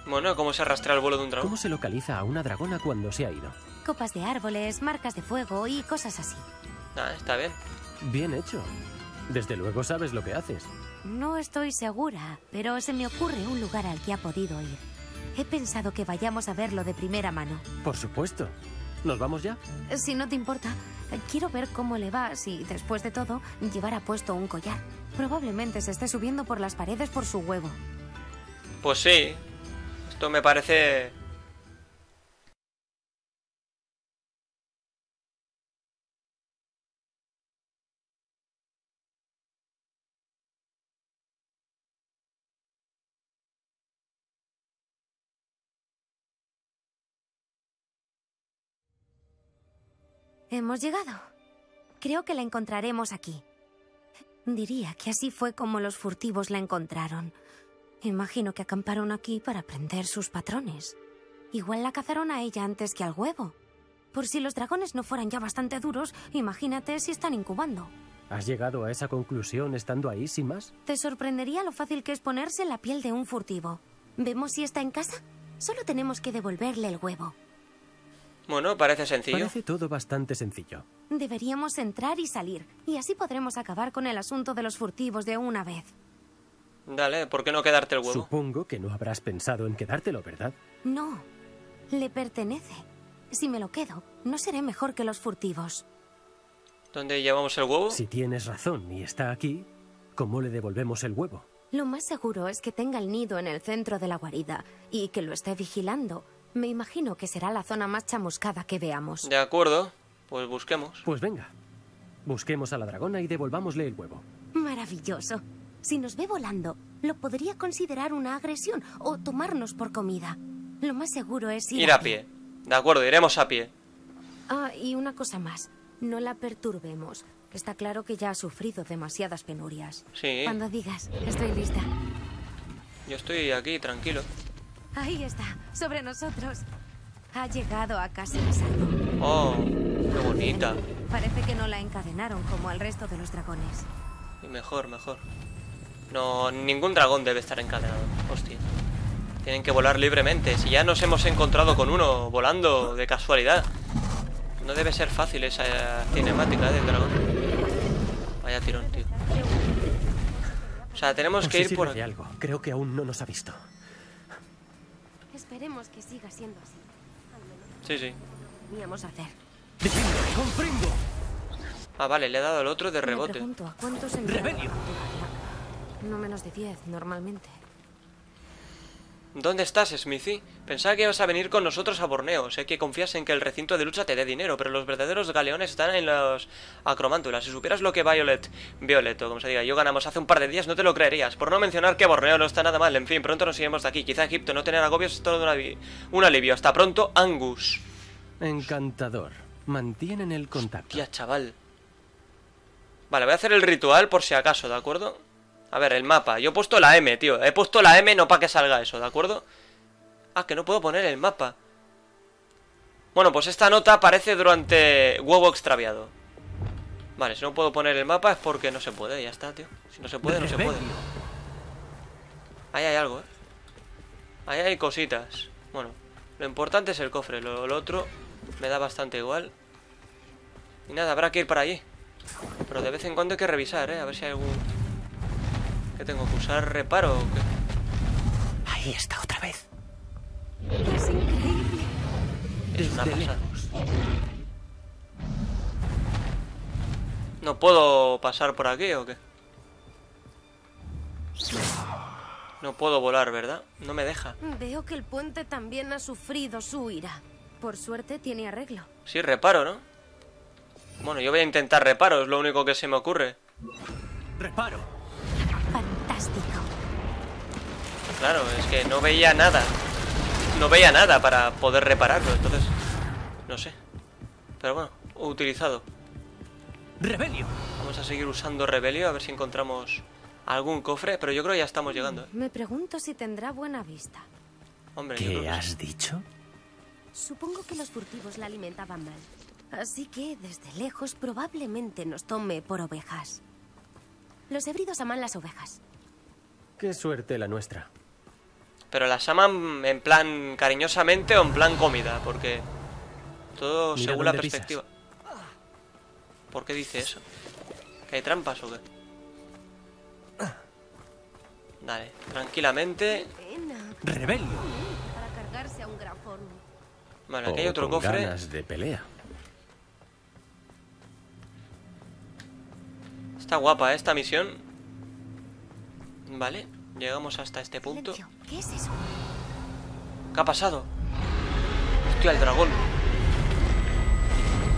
Bueno, ¿cómo se arrastra el vuelo de un dragón? ¿Cómo se localiza a una dragona cuando se ha ido? Copas de árboles, marcas de fuego y cosas así. Ah, está bien. Bien hecho. Desde luego sabes lo que haces. No estoy segura, pero se me ocurre un lugar al que ha podido ir. He pensado que vayamos a verlo de primera mano. Por supuesto. ¿Nos vamos ya? Si no te importa, quiero ver cómo le va si, después de todo, llevara puesto un collar. Probablemente se esté subiendo por las paredes por su huevo. Pues sí. Esto me parece... Hemos llegado. Creo que la encontraremos aquí. Diría que así fue como los furtivos la encontraron. Imagino que acamparon aquí para aprender sus patrones. Igual la cazaron a ella antes que al huevo. Por si los dragones no fueran ya bastante duros, imagínate si están incubando. ¿Has llegado a esa conclusión estando ahí sin más? Te sorprendería lo fácil que es ponerse la piel de un furtivo. ¿Vemos si está en casa? Solo tenemos que devolverle el huevo. Bueno, parece sencillo. Parece todo bastante sencillo. Deberíamos entrar y salir, y así podremos acabar con el asunto de los furtivos de una vez. Dale, ¿por qué no quedarte el huevo? Supongo que no habrás pensado en quedártelo, ¿verdad? No, le pertenece. Si me lo quedo, no seré mejor que los furtivos. ¿Dónde llevamos el huevo? Si tienes razón y está aquí, ¿cómo le devolvemos el huevo? Lo más seguro es que tenga el nido en el centro de la guarida y que lo esté vigilando. Me imagino que será la zona más chamuscada que veamos. De acuerdo, pues busquemos. Pues venga, busquemos a la dragona y devolvámosle el huevo. Maravilloso. Si nos ve volando, lo podría considerar una agresión o tomarnos por comida. Lo más seguro es ir, Ir a pie. De acuerdo, iremos a pie. Ah, y una cosa más. No la perturbemos. Está claro que ya ha sufrido demasiadas penurias. Sí, Cuando digas, estoy lista. yo estoy aquí, tranquilo. Ahí está, sobre nosotros. Ha llegado a casa a salvo. Oh, qué bonita. Parece que no la encadenaron como al resto de los dragones. Y mejor, mejor. No, ningún dragón debe estar encadenado. Hostia. Tienen que volar libremente. Si ya nos hemos encontrado con uno volando de casualidad. No debe ser fácil esa cinemática ¿eh? del dragón. Vaya tirón, tío. O sea, tenemos que ir por... de algo. Creo que aún no nos ha visto. Esperemos que siga siendo así. Sí, sí. Teníamos a hacer. Ah, vale, le he dado al otro de Me rebote. pregunto, ¿a cuántos enviaron a capturar? No menos de 10, normalmente. ¿Dónde estás, Smithy? Pensaba que ibas a venir con nosotros a Borneo. Sé que confías en que el recinto de lucha te dé dinero, pero los verdaderos galeones están en los acromántulas. Si supieras lo que Violet, Violet, o como se diga, yo ganamos hace un par de días, no te lo creerías. Por no mencionar que Borneo no está nada mal. En fin, pronto nos iremos de aquí. Quizá Egipto no tener agobios es todo un, un alivio. Hasta pronto, Angus. Encantador. Mantienen el contacto. Tía, chaval. Vale, voy a hacer el ritual por si acaso, ¿de acuerdo? A ver, el mapa. Yo he puesto la M, tío. He puesto la M no para que salga eso, ¿de acuerdo? Ah, que no puedo poner el mapa. Bueno, pues esta nota aparece durante huevo extraviado. Vale, si no puedo poner el mapa es porque no se puede, ya está, tío. Si no se puede, no se puede. Ahí hay algo, ¿eh? Ahí hay cositas. Bueno, lo importante es el cofre. Lo, lo otro me da bastante igual. Y nada, habrá que ir para allí. Pero de vez en cuando hay que revisar, ¿eh? A ver si hay algún... ¿Qué tengo que usar? ¿Reparo o qué? Ahí está otra vez. Es increíble. Es una pasada. ¿No puedo pasar por aquí o qué? No puedo volar, ¿verdad? No me deja. Veo que el puente también ha sufrido su ira. Por suerte tiene arreglo. Sí, reparo, ¿no? Bueno, yo voy a intentar reparo, es lo único que se me ocurre. Reparo. Fantástico. Claro, es que no veía nada. No veía nada para poder repararlo, entonces... No sé. Pero bueno, utilizado. Rebelio. Vamos a seguir usando Rebelio a ver si encontramos algún cofre, pero yo creo que ya estamos llegando, ¿eh? Me pregunto si tendrá buena vista. Hombre, yo creo ¿Qué que has sí. dicho? Supongo que los furtivos la alimentaban mal. Así que desde lejos probablemente nos tome por ovejas. Los hebridos aman las ovejas. Qué suerte la nuestra. Pero las aman en plan cariñosamente o en plan comida, porque todo Mira según la pisas. perspectiva. ¿Por qué dice eso? ¿Que hay trampas o qué? Dale, tranquilamente. Rebelio. Vale, aquí hay otro con cofre. ganas de pelea. Está guapa ¿eh? esta misión. Vale, llegamos hasta este punto. ¿Qué es eso? ¿Qué ha pasado? Hostia, el dragón.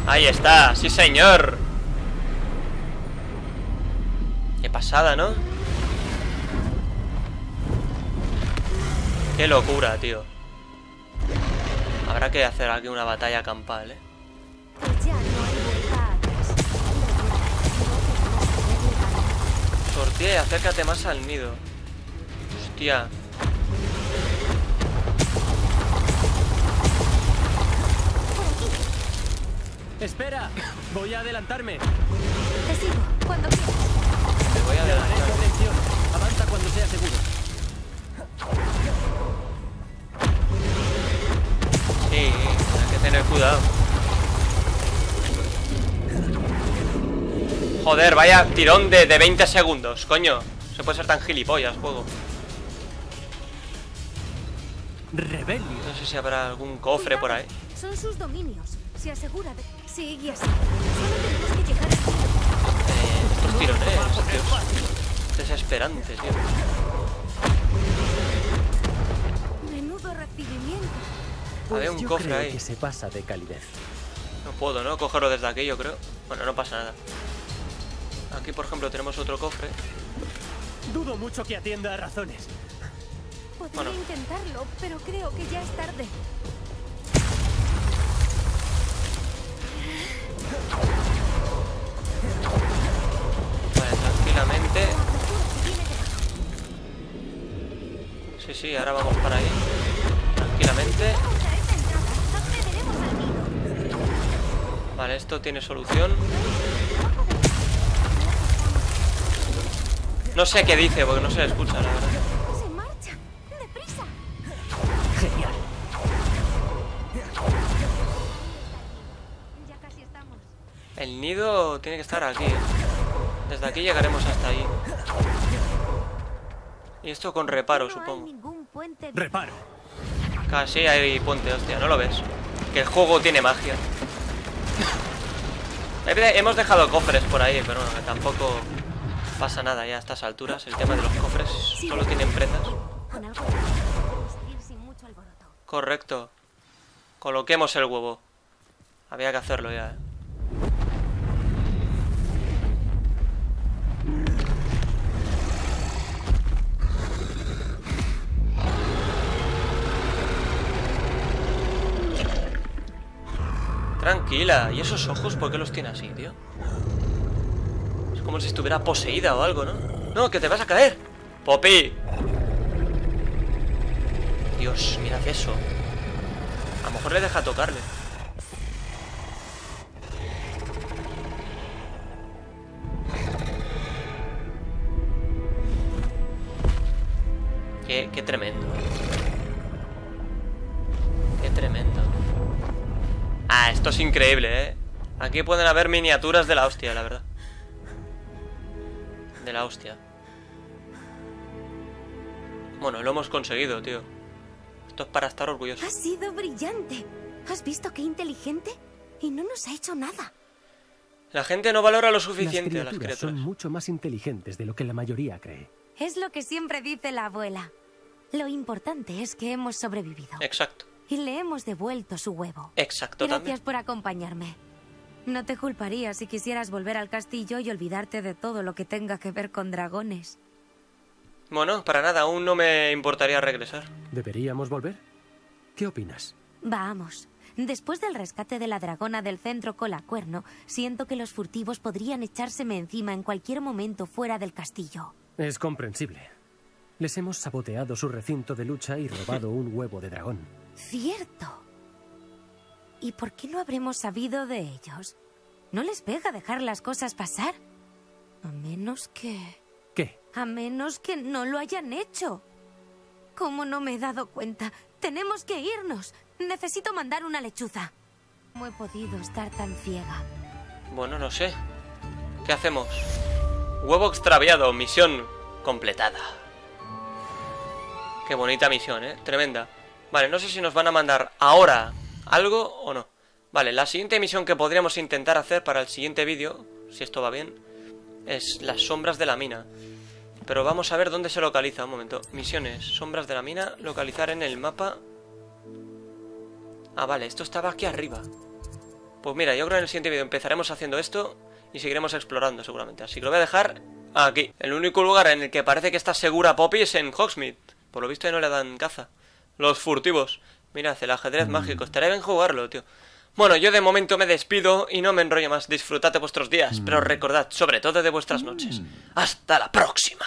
Ahí está, sí señor. Qué pasada, ¿no? Qué locura, tío. Habrá que hacer aquí una batalla campal, ¿eh? Tía, acércate más al nido. Hostia. ¡Espera! Voy a adelantarme. Te sigo, cuando quieras. Me voy a adelantar. Avanza cuando sea seguro. Sí, hay que tener cuidado. Joder, vaya tirón de, de 20 segundos, coño. Se puede ser tan gilipollas, juego. Rebelio. No sé si habrá algún cofre por ahí. Son sus dominios. Se asegura de... Sigue así. Solo tenemos que llegar al... Eh, estos tirones, tío. Desesperantes, tío. Menudo recibimiento. Había Pues un yo cofre creo ahí. que se pasa de calidez. No puedo, ¿no? Cogerlo desde aquí, yo creo. Bueno, no pasa nada. Aquí, por ejemplo, tenemos otro cofre. Dudo mucho que atienda a razones. Podría Bueno. intentarlo, pero creo que ya es tarde. Vale, tranquilamente. Sí, sí, ahora vamos para ahí. Tranquilamente. Vale, esto tiene solución. No sé qué dice, porque no se le escucha, la verdad. Se marcha. ¡Deprisa! Genial. Ya casi estamos. El nido tiene que estar aquí. Desde aquí llegaremos hasta ahí. Y esto con reparo, no supongo. puente... Reparo. Casi hay puente, hostia, ¿no lo ves? Que el juego tiene magia. (laughs) He- Hemos dejado cofres por ahí, pero bueno, que tampoco pasa nada ya a estas alturas. El tema de los cofres solo tienen prendas. Correcto. Coloquemos el huevo. Había que hacerlo ya. ¿eh? Tranquila. ¿Y esos ojos por qué los tiene así, tío? Como si estuviera poseída o algo, ¿no? No, que te vas a caer. Poppy. Dios, mirad eso. A lo mejor le deja tocarle. Qué, qué tremendo. Qué tremendo. Ah, esto es increíble, ¿eh? Aquí pueden haber miniaturas de la hostia, la verdad. De la hostia. Bueno, lo hemos conseguido, tío. Esto es para estar orgulloso. Ha sido brillante. ¿Has visto qué inteligente? Y no nos ha hecho nada. La gente no valora lo Las suficiente a las criaturas son mucho más inteligentes de lo que la mayoría cree. Es lo que siempre dice la abuela. Lo importante es que hemos sobrevivido. Exacto, Y le hemos devuelto su huevo. exacto Gracias también. por acompañarme. No te culparía si quisieras volver al castillo y olvidarte de todo lo que tenga que ver con dragones. Bueno, para nada, aún no me importaría regresar. ¿Deberíamos volver? ¿Qué opinas? Vamos. Después del rescate de la dragona del centro Colacuerno, siento que los furtivos podrían echárseme encima en cualquier momento fuera del castillo. Es comprensible. Les hemos saboteado su recinto de lucha y robado un huevo de dragón. Cierto. ¿Y por qué no habremos sabido de ellos? ¿No les pega dejar las cosas pasar? A menos que... ¿Qué? A menos que no lo hayan hecho. ¿Cómo no me he dado cuenta? Tenemos que irnos. Necesito mandar una lechuza. ¿Cómo he podido estar tan ciega? Bueno, no sé. ¿Qué hacemos? Huevo extraviado, misión completada. Qué bonita misión, ¿eh? Tremenda. Vale, no sé si nos van a mandar ahora algo o no. Vale, la siguiente misión que podríamos intentar hacer para el siguiente vídeo, si esto va bien, es las sombras de la mina. Pero vamos a ver dónde se localiza. Un momento. Misiones, sombras de la mina, localizar en el mapa. Ah, vale, esto estaba aquí arriba. Pues mira, yo creo que en el siguiente vídeo empezaremos haciendo esto y seguiremos explorando seguramente. Así que lo voy a dejar aquí. El único lugar en el que parece que está segura Poppy es en Hogsmeade. Por lo visto ahí no le dan caza. Los furtivos. Mirad, el ajedrez mágico. Estaría bien jugarlo, tío. Bueno, yo de momento me despido y no me enrollo más. Disfrutad de vuestros días, pero recordad sobre todo de vuestras noches. Hasta la próxima.